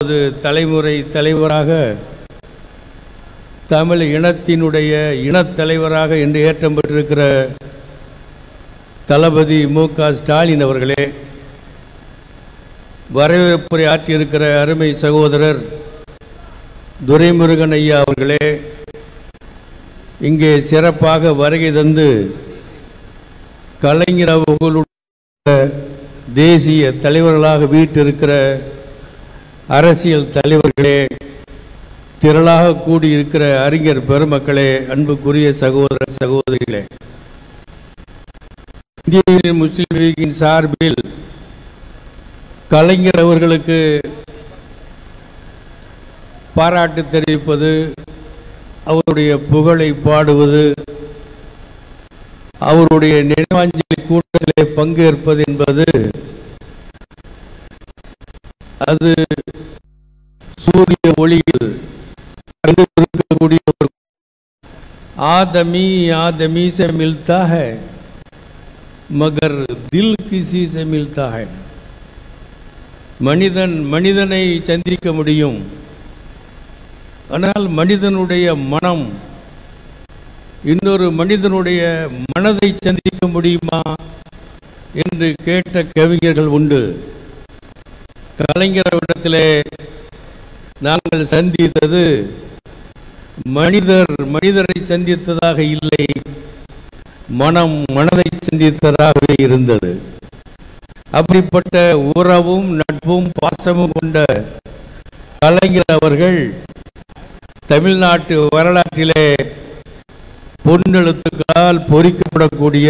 பதினாறாவது தலைமுறை தலைவராக தமிழ் இனத்தினுடைய இனத்தலைவராக இன்று ஏற்றம் பெற்றிருக்கிற தளபதி மு க ஸ்டாலின் அவர்களே வரவேற்புரை ஆற்றியிருக்கிற அருமை சகோதரர் துரைமுருகன் ஐயா அவர்களே இங்கே சிறப்பாக வருகை தந்து கலைஞர் அவர்களுடைய தேசிய தலைவர்களாக வீட்டிருக்கிற அரசியல் தலைவர்களே திரளாக கூடியிருக்கிற அறிஞர் பெருமக்களே அன்புக்குரிய சகோதர சகோதரிகளே. இந்திய யூனியன் முஸ்லீம் லீகின் சார்பில் கலைஞர் அவர்களுக்கு பாராட்டு தெரிவிப்பது அவருடைய புகழை பாடுவது அவருடைய நினைவாஞ்சலி கூட்டத்திலே பங்கேற்பது என்பது அது சூரிய ஒளியில் இருக்கக்கூடிய ஒரு आदमी आदमी से मिलता है मगर दिल किसी से मिलता है மனிதன் மனிதனை சந்திக்க முடியும் ஆனால் மனிதனுடைய மனம் இன்னொரு மனிதனுடைய மனதை சந்திக்க முடியுமா என்று கேட்ட கவிஞர்கள் உண்டு கலைஞரிடத்திலே நாங்கள் சந்தித்தது மனிதர் மனிதரை சந்தித்ததாக இல்லை மனம் மனதை சந்தித்ததாகவே இருந்தது. அப்படிப்பட்ட உறவும் நட்பும் பாசமும் கொண்ட கலைஞர் அவர்கள் தமிழ்நாட்டு வரலாற்றிலே பொன்னெழுத்துக்களால் பொறிக்கப்படக்கூடிய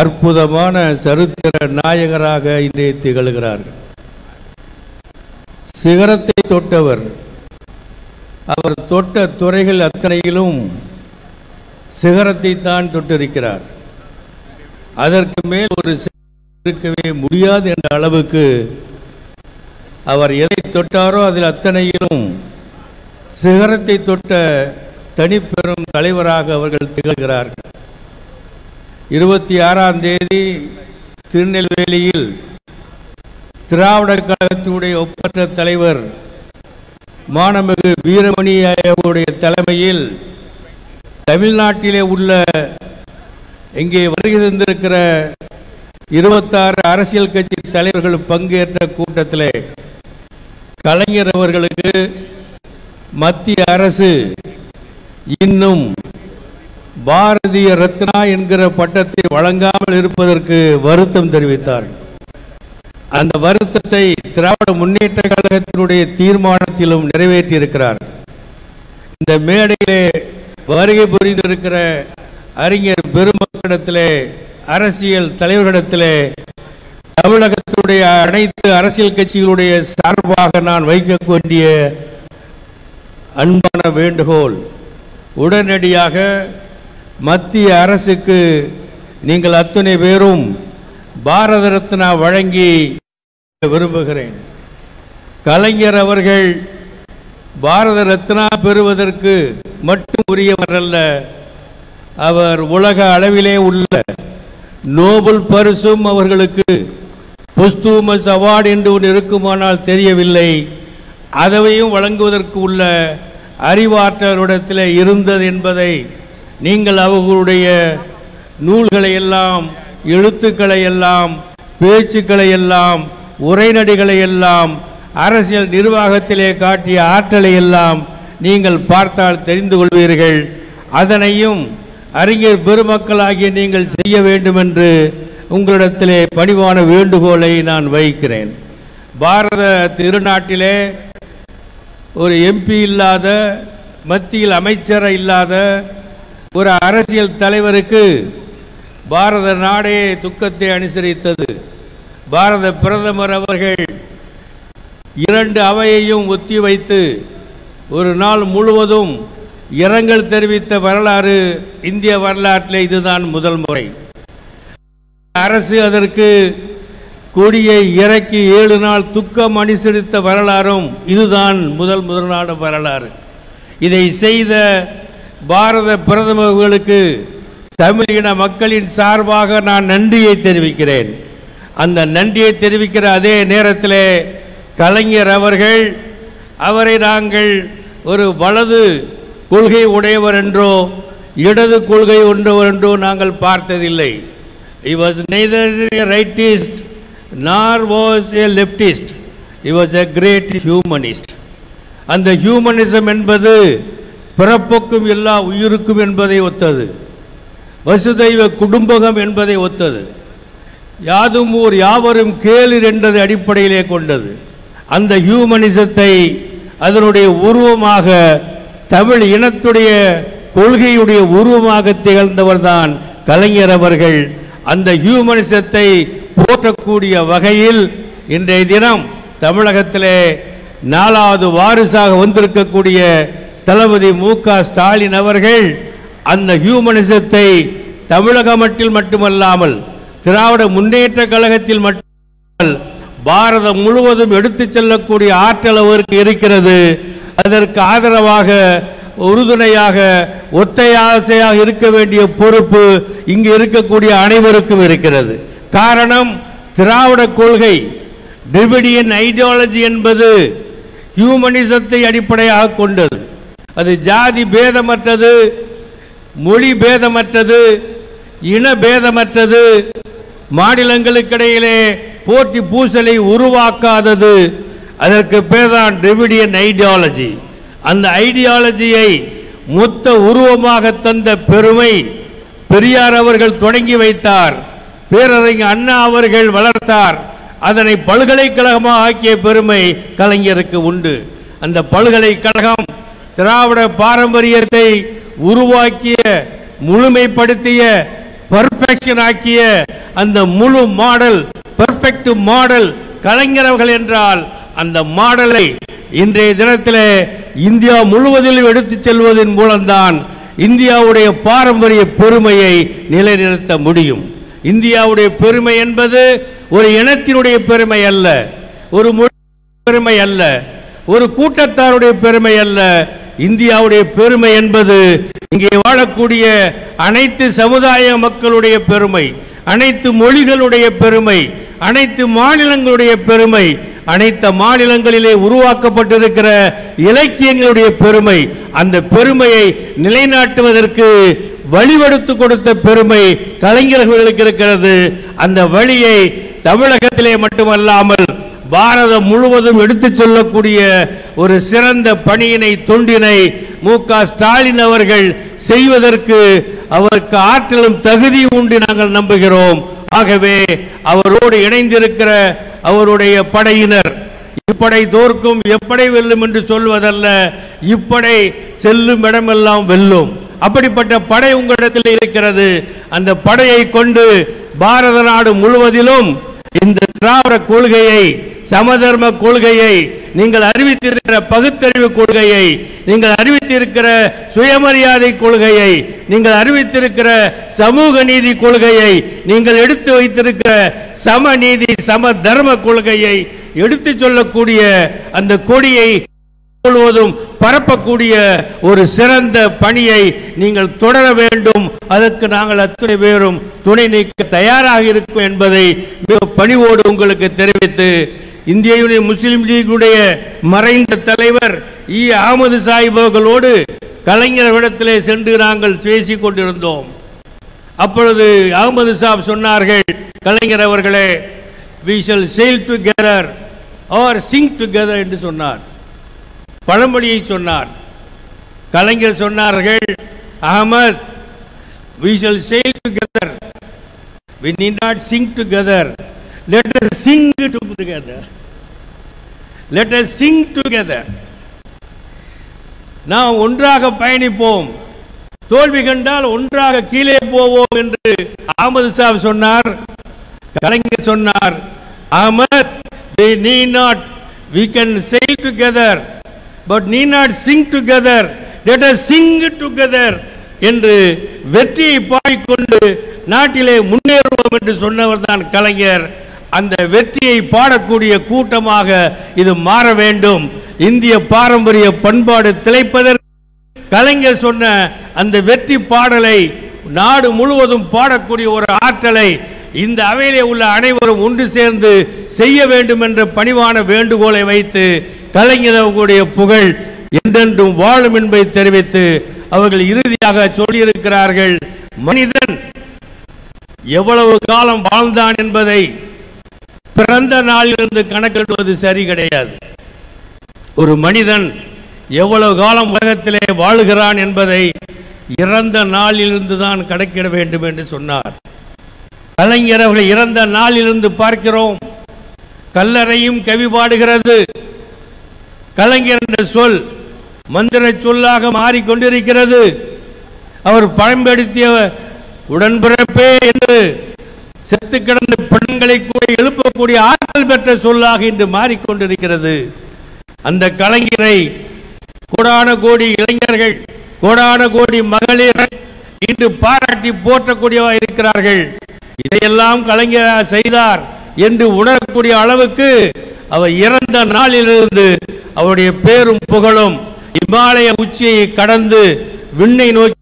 அற்புதமான சரித்திர நாயகராக இன்றைய திகழ்கிறார்கள். சிகரத்தை தொட்டவர். அவர் தொட்ட துறைகள் அத்தனையிலும் சிகரத்தை தான் தொட்டிருக்கிறார். அதற்கு மேல் ஒரு இருக்கவே முடியாது என்ற அளவுக்கு அவர் எதை தொட்டாரோ அதில் அத்தனையிலும் சிகரத்தை தொட்ட தனிப்பெரும் தலைவராக அவர்கள் திகழ்கிறார்கள். இருபத்தி ஆறாம் தேதி திருநெல்வேலியில் திராவிட கழகத்தினுடைய ஒப்பற்ற தலைவர் மாணமிகு வீரமணி அவருடைய தலைமையில் தமிழ்நாட்டிலே உள்ள இங்கே வருகை தந்திருக்கிற இருபத்தாறு அரசியல் கட்சி தலைவர்கள் பங்கேற்ற கூட்டத்திலே கலைஞர் அவர்களுக்கு மத்திய அரசு இன்னும் பாரதிய ரத்னா என்கிற பட்டத்தை வழங்காமல் இருப்பதற்கு வருத்தம் தெரிவித்தார்கள் அந்த வருத்தத்தை திராவிட முன்னேற்ற கழகத்தினுடைய தீர்மானத்திலும் நிறைவேற்றியிருக்கிறார். இந்த மேடையிலே வருகை புரிந்திருக்கிற அறிஞர் பெருமக்களிடத்திலே அரசியல் தலைவர்களிடத்திலே தமிழகத்துடைய அனைத்து அரசியல் கட்சிகளுடைய சார்பாக நான் வைக்க வேண்டிய அன்பான வேண்டுகோள் உடனடியாக மத்திய அரசுக்கு நீங்கள் அத்தனை பேரும் பாரத ரத்னா வழங்கி விரும்புகிறேன். கலைஞர் அவர்கள் பாரத ரத்னா பெறுவதற்கு மட்டும் உரியவர் அல்ல. அவர் உலக அளவிலே உள்ள நோபல் பரிசும் அவர்களுக்கு புஸ்தூமஸ் அவார்டு என்று ஒன்று இருக்குமானால் தெரியவில்லை. அதையும் வழங்குவதற்கு உள்ள அறிவாற்றலிடத்தில் இருந்தது என்பதை நீங்கள் அவர்களுடைய நூல்களை எல்லாம் எழுத்துக்களை எல்லாம் பேச்சுக்களை எல்லாம் உரைநடிகளை எல்லாம் அரசியல் நிர்வாகத்திலே காட்டிய ஆற்றலை எல்லாம் நீங்கள் பார்த்தால் தெரிந்து கொள்வீர்கள். அதனையும் அறிஞர் பெருமக்களாகிய நீங்கள் செய்ய வேண்டும் என்று உங்களிடத்திலே பணிவான வேண்டுகோளை நான் வைக்கிறேன். பாரத திருநாட்டிலே ஒரு எம்பி இல்லாத மத்தியில் அமைச்சர் இல்லாத ஒரு அரசியல் தலைவருக்கு பாரத நாடே துக்கத்தை அனுசரித்தது. பாரத பிரதமர் அவர்கள் இரண்டு அவையையும் ஒத்தி வைத்து ஒரு நாள் முழுவதும் இரங்கல் தெரிவித்த வரலாறு இந்திய வரலாற்றில் இதுதான் முதல் முறை. அரசு அதற்கு கொடியை இறக்கி ஏழு நாள் துக்கம் அனுசரித்த வரலாறும் இதுதான் முதல் முதலான வரலாறு. இதை செய்த பாரத பிரதமர்களுக்கு தமிழின மக்களின் சார்பாக நான் நன்றியை தெரிவிக்கிறேன். அந்த நன்றியை தெரிவிக்கிற அதே நேரத்தில் கலைஞர் அவர்கள் அவரை நாங்கள் ஒரு வலது கொள்கை உடையவர் என்றோ இடது கொள்கை உண்டவர் என்றோ நாங்கள் பார்த்ததில்லை. He was neither rightist nor was a leftist leftist. Was a great humanist அந்த ஹியூமனிசம் என்பது பிறப்புக்கும் எல்லா உயிருக்கும் என்பதை ஒத்தது. வசுதைவ குடும்பகம் என்பதை ஒத்தது. யாதும் ஊர் யாவரும் கேளிர் என்றது அடிப்படையிலே கொண்டது. அந்த ஹியூமனிசத்தை அதனுடைய உருவமாக தமிழ் இனத்துடைய கொள்கையுடைய உருவமாக திகழ்ந்தவர்தான் கலைஞர் அவர்கள். அந்த ஹியூமனிசத்தை போற்றக்கூடிய வகையில் இன்றைய தினம் தமிழகத்திலே நாலாவது வாரிசாக வந்திருக்கக்கூடிய தளபதி மு க ஸ்டாலின் அவர்கள் அந்த ஹியூமனிசத்தை தமிழக மட்டில் மட்டுமல்லாமல் திராவிட முன்னேற்ற கழகத்தில் மட்டுமல்லாமல் பாரதம் முழுவதும் எடுத்துச் செல்லக்கூடிய ஆற்றல் அவருக்கு இருக்கிறது. அதற்கு ஆதரவாக உறுதுணையாக ஒத்தையாசையாக இருக்க வேண்டிய பொறுப்பு இங்கு இருக்கக்கூடிய அனைவருக்கும் இருக்கிறது. காரணம் திராவிட கொள்கை டிவிடியன் ஐடியாலஜி என்பது ஹியூமனிசத்தை அடிப்படையாக கொண்டது. அது ஜாதி பேதமற்றது மொழி பேதமற்றது இன பேதமற்றது மாநிலங்களுக்கிடையிலே போட்டி பூசலை உருவாக்காதது. அதற்கு பேர் தான் டிவிடியன் ஐடியாலஜி அந்த ஐடியாலஜியை மொத்த உருவமாக தந்த பெருமை பெரியார் அவர்கள் தொடங்கி வைத்தார். பேரறிஞர் அண்ணா அவர்கள் வளர்த்தார். அதனை பல்கலைக்கழகமாக ஆக்கிய பெருமை கலைஞருக்கு உண்டு. அந்த பல்கலைக்கழகம் திராவிட பாரம்பரியத்தை உருவாக்கிய முழுமைப்படுத்திய பர்ஃபெக்ஷன் ஆக்கிய அந்த முழு மாடல் பெர்ஃபெக்ட் மாடல் கலைஞரவர்கள் என்றால் அந்த மாடலை இன்றைய தினத்திலே இந்தியா முழுவதிலும் எடுத்துச் செல்வதன் மூலம்தான் இந்தியாவுடைய பாரம்பரிய பெருமையை நிலைநிறுத்த முடியும். இந்தியாவுடைய பெருமை என்பது ஒரு இனத்தினுடைய பெருமை அல்ல ஒரு மொழி பெருமை அல்ல ஒரு கூட்டத்தாருடைய பெருமை அல்ல இந்தியாவுடைய பெருமை என்பது இங்கே வாழக்கூடிய அனைத்து சமுதாய மக்களுடைய பெருமை அனைத்து மொழிகளுடைய பெருமை அனைத்து மாநிலங்களுடைய பெருமை அனைத்து மாநிலங்களிலே உருவாக்கப்பட்டிருக்கிற இலக்கியங்களுடைய பெருமை அந்த பெருமையை நிலைநாட்டுவதற்கு வழிபடுத்து கொடுத்த பெருமை கலைஞர்களுக்கு இருக்கிறது. அந்த வழியை தமிழகத்திலே மட்டுமல்லாமல் பாரதம் முழுவதும் எடுத்துச் சொல்லக்கூடிய ஒரு சிறந்த பணியினை தொண்டினை மு ஸ்டாலின் அவர்கள் செய்வதற்கு அவருக்கு ஆற்றலும் தகுதியும் உண்டு நாங்கள் நம்புகிறோம். ஆகவே அவரோடு இணைந்திருக்கிற அவருடைய படையினர் இப்படை தோற்கும் எப்படை வெல்லும் என்று சொல்வதல்ல இப்படை செல்லும் இடமெல்லாம் வெல்லும். அப்படிப்பட்ட படை உங்களிடத்தில் இருக்கிறது. அந்த படையை கொண்டு பாரத நாடு முழுவதிலும் இந்த திராவிட கொள்கையை சமதர்ம கொள்கையை நீங்கள் அறிவித்திருக்கிற பகுத்தறிவு கொள்கையை நீங்கள் அறிவித்திருக்கிற சுயமரியாதை கொள்கையை நீங்கள் அறிவித்திருக்கிற சமூக நீதி கொள்கையை நீங்கள் எடுத்து வைத்திருக்கிற சமநீதி சம தர்ம கொள்கையை எடுத்து சொல்லக்கூடிய அந்த கொடியை முழுவதும் பரப்பக்கூடிய ஒரு சிறந்த பணியை நீங்கள் தொடர வேண்டும். அதற்கு நாங்கள் அத்துணை பேரும் துணை நீக்க தயாராக இருக்கும் என்பதை மிக பணிவோடு உங்களுக்கு தெரிவித்து இந்திய முஸ்லீம் முஸ்லிம் லீக்குடைய மறைந்த தலைவர் இ. அகமது சாஹிப் அவர்களோடு கலைஞரிடத்திலே சென்று நாங்கள் பேசிக் கொண்டிருந்தோம். அப்பொழுது அகமது சாப் சொன்னார்கள் கலைஞர் அவர்களே we shall sail together or sink together என்று சொன்னார். பழமொழியை சொன்னார். கலைஞர் சொன்னார்கள் Ahmad we shall sail together we need not sink together let us sing together let us sing together நாம் ஒன்றாக பயணிப்போம் தோல்வி கண்டால் ஒன்றாக கீழே போவோம் என்று அகமது சாப் சொன்னார் கலைஞர் சொன்னார் Ahmed they need not we can sail together but need not sing together let us sing together என்று வெற்றியை பாடிக்கொண்டு நாட்டிலே முன்னேறுவோம் என்று சொன்னவர் தான் கலைஞர் அந்த வெற்றியை பாடக்கூடிய கூட்டமாக இது மாற வேண்டும். இந்திய பாரம்பரிய பண்பாடு திளைப்பதற்கு கலைஞர் சொன்ன அந்த வெற்றி பாடலை நாடு முழுவதும் பாடக்கூடிய ஒரு ஆற்றலை இந்த அவையிலே உள்ள அனைவரும் ஒன்று சேர்ந்து செய்ய வேண்டும் என்ற பணிவான வேண்டுகோளை வைத்து கலைஞர் அவர்களுடைய புகழ் என்றென்றும் வாழும் என்பதை தெரிவித்து அவர்கள் இறுதியாக சொல்லியிருக்கிறார்கள் மனிதன் எவ்வளவு காலம் வாழ்ந்தான் என்பதை பிறந்த நாளிலிருந்து கணக்கிடுவது சரி கிடையாது. ஒரு மனிதன் எவ்வளவு காலம் உலகத்திலே வாழுகிறான் என்பதை இறந்த நாளிலிருந்து தான் கணக்கிட வேண்டும் என்று சொன்னார். கலைஞர் அவர்கள் இறந்த நாளிலிருந்து பார்க்கிறோம். கல்லறையும் கவி பாடுகிறது. கலைஞர் என்ற சொல் மந்திர சொல்லாக மாறிக்கொண்டிருக்கிறது. அவர் பயன்படுத்திய உடன்பிறப்பே என்று செத்து கிடந்த பெண்களை கூட எழுப்பக்கூடிய ஆற்றல் பெற்ற சொல்லாக இன்று மாறிக்கொண்டிருக்கிறது. அந்த கலைஞரை கோடான கோடி இளைஞர்கள் கோடான கோடி மகளிர் இன்று பாராட்டி போற்றக்கூடியவா இருக்கிறார்கள். இதையெல்லாம் கலைஞர் செய்தார் என்று உணரக்கூடிய அளவுக்கு அவர் இறந்த நாளிலிருந்து அவருடைய பேரும் புகழும் இமாலய உச்சியை கடந்து விண்ணை நோக்கி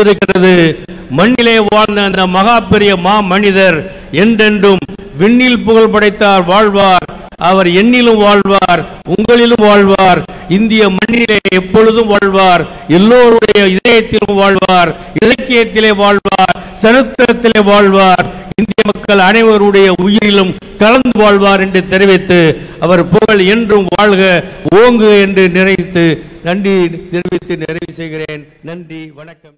இருக்கிறது மண்ணிலே வாழ்ந்த அந்த மகா பெரிய மா மனிதர் என்றென்றும் விண்ணில் புகழ் படைத்தார் வாழ்வார். அவர் எண்ணிலும் வாழ்வார் உங்களிலும் வாழ்வார். இந்திய மண்ணிலே எப்பொழுதும் வாழ்வார். எல்லோருடைய இதயத்திலும் வாழ்வார் இலக்கியத்திலே வாழ்வார் சரித்திரத்திலே வாழ்வார். இந்திய மக்கள் அனைவருடைய உயிரிலும் கலந்து வாழ்வார் என்று தெரிவித்து அவர் புகழ் என்றும் வாழ்க ஓங்கு என்று நிறைத்து நன்றி தெரிவித்து நிறைவு செய்கிறேன். நன்றி வணக்கம்.